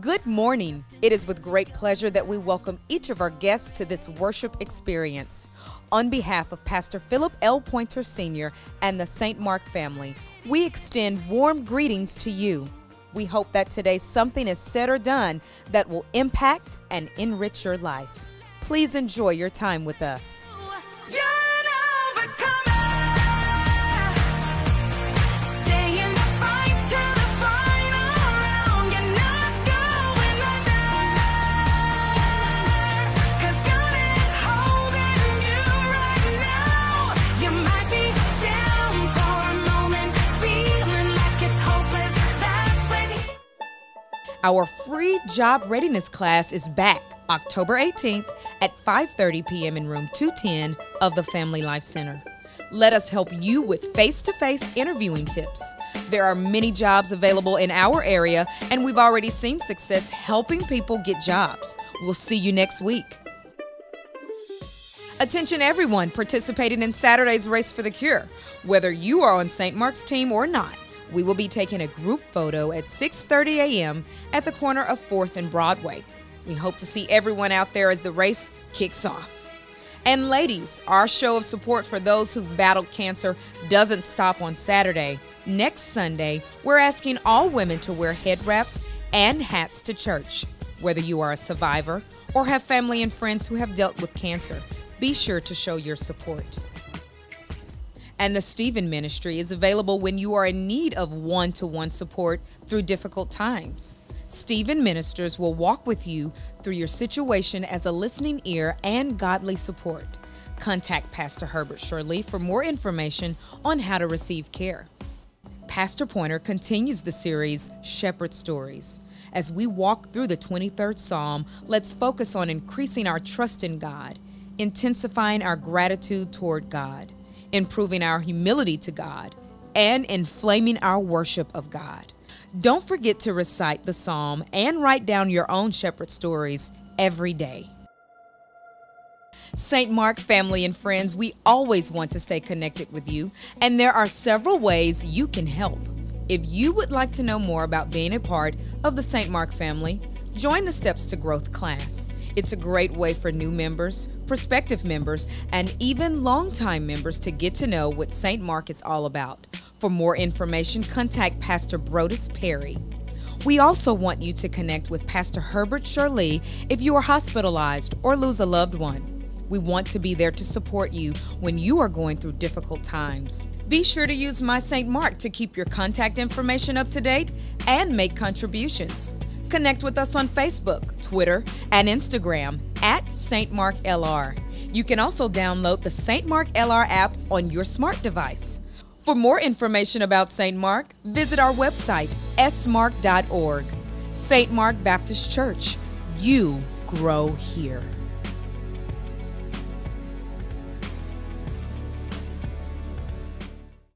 Good morning. It is with great pleasure that we welcome each of our guests to this worship experience. On behalf of Pastor Philip L. Pointer Sr. and the St. Mark family, we extend warm greetings to you. We hope that today something is said or done that will impact and enrich your life. Please enjoy your time with us. Our free job readiness class is back October 18th at 5:30 p.m. in room 210 of the Family Life Center. Let us help you with face-to-face interviewing tips. There are many jobs available in our area and we've already seen success helping people get jobs. We'll see you next week. Attention everyone participating in Saturday's Race for the Cure, whether you are on St. Mark's team or not. We will be taking a group photo at 6:30 a.m. at the corner of 4th and Broadway. We hope to see everyone out there as the race kicks off. And ladies, our show of support for those who've battled cancer doesn't stop on Saturday. Next Sunday, we're asking all women to wear head wraps and hats to church. Whether you are a survivor or have family and friends who have dealt with cancer, be sure to show your support. And the Stephen Ministry is available when you are in need of one to one support through difficult times. Stephen Ministers will walk with you through your situation as a listening ear and godly support. Contact Pastor Herbert Shirley for more information on how to receive care. Pastor Pointer continues the series Shepherd Stories. As we walk through the 23rd Psalm, let's focus on increasing our trust in God, intensifying our gratitude toward God improving our humility to God, and inflaming our worship of God. Don't forget to recite the psalm and write down your own shepherd stories every day. St. Mark family and friends, we always want to stay connected with you, and there are several ways you can help. If you would like to know more about being a part of the St. Mark family, join the Steps to Growth class. It's a great way for new members, prospective members, and even longtime members to get to know what St. Mark is all about. For more information, contact Pastor Brodus Perry. We also want you to connect with Pastor Herbert Shirley if you are hospitalized or lose a loved one. We want to be there to support you when you are going through difficult times. Be sure to use My St. Mark to keep your contact information up to date and make contributions. Connect with us on Facebook, Twitter, and Instagram at St. Mark LR. You can also download the St. Mark LR app on your smart device. For more information about St. Mark, visit our website, smark.org. St. Mark Baptist Church. You grow here.